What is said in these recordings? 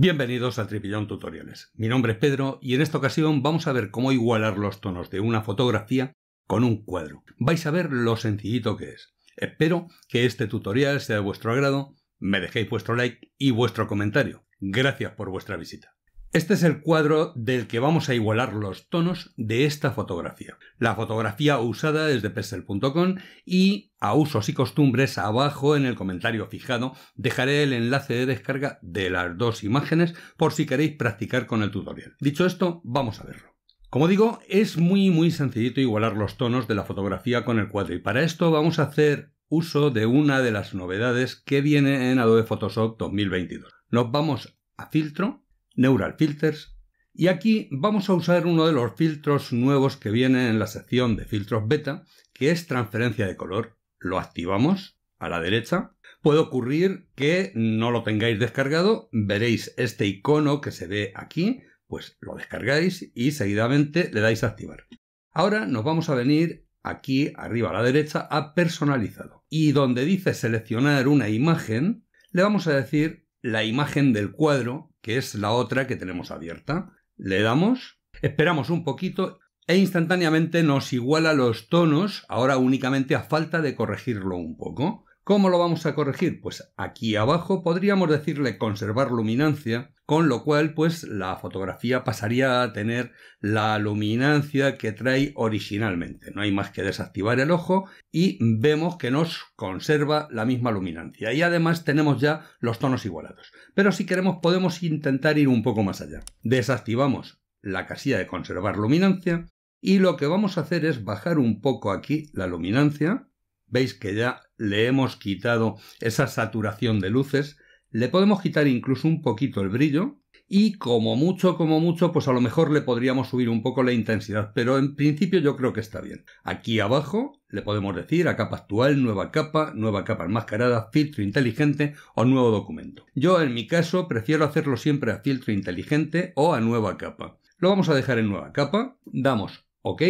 Bienvenidos a Tripillón Tutoriales. Mi nombre es Pedro y en esta ocasión vamos a ver cómo igualar los tonos de una fotografía con un cuadro. Vais a ver lo sencillito que es. Espero que este tutorial sea de vuestro agrado, me dejéis vuestro like y vuestro comentario. Gracias por vuestra visita. Este es el cuadro del que vamos a igualar los tonos de esta fotografía. La fotografía usada es de Pexel.com y a usos y costumbres abajo en el comentario fijado dejaré el enlace de descarga de las dos imágenes por si queréis practicar con el tutorial. Dicho esto, vamos a verlo. Como digo, es muy muy sencillito igualar los tonos de la fotografía con el cuadro y para esto vamos a hacer uso de una de las novedades que viene en Adobe Photoshop 2022. Nos vamos a filtro Neural Filters, y aquí vamos a usar uno de los filtros nuevos que viene en la sección de filtros beta, que es transferencia de color. Lo activamos a la derecha. Puede ocurrir que no lo tengáis descargado, veréis este icono que se ve aquí, pues lo descargáis y seguidamente le dais a activar. Ahora nos vamos a venir aquí arriba a la derecha a personalizado y donde dice seleccionar una imagen le vamos a decir la imagen del cuadro, que es la otra que tenemos abierta. Le damos, esperamos un poquito e instantáneamente nos iguala los tonos, ahora únicamente a falta de corregirlo un poco. ¿Cómo lo vamos a corregir? Pues aquí abajo podríamos decirle conservar luminancia, con lo cual pues la fotografía pasaría a tener la luminancia que trae originalmente. No hay más que desactivar el ojo y vemos que nos conserva la misma luminancia. Y además tenemos ya los tonos igualados. Pero si queremos podemos intentar ir un poco más allá. Desactivamos la casilla de conservar luminancia y lo que vamos a hacer es bajar un poco aquí la luminancia veis que ya le hemos quitado esa saturación de luces, le podemos quitar incluso un poquito el brillo y como mucho, como mucho, pues a lo mejor le podríamos subir un poco la intensidad, pero en principio yo creo que está bien. Aquí abajo le podemos decir a capa actual, nueva capa, nueva capa enmascarada, filtro inteligente o nuevo documento. Yo en mi caso prefiero hacerlo siempre a filtro inteligente o a nueva capa. Lo vamos a dejar en nueva capa, damos OK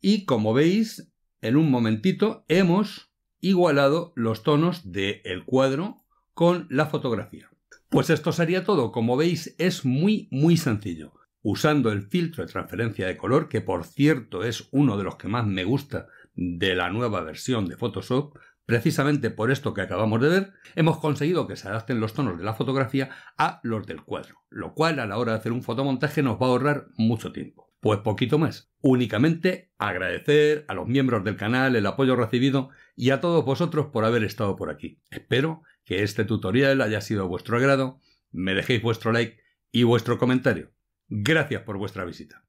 y como veis en un momentito hemos igualado los tonos del cuadro con la fotografía. Pues esto sería todo. Como veis es muy muy sencillo. Usando el filtro de transferencia de color, que por cierto es uno de los que más me gusta de la nueva versión de Photoshop, precisamente por esto que acabamos de ver, hemos conseguido que se adapten los tonos de la fotografía a los del cuadro, lo cual a la hora de hacer un fotomontaje nos va a ahorrar mucho tiempo. Pues poquito más. Únicamente agradecer a los miembros del canal el apoyo recibido y a todos vosotros por haber estado por aquí. Espero que este tutorial haya sido de vuestro agrado, me dejéis vuestro like y vuestro comentario. Gracias por vuestra visita.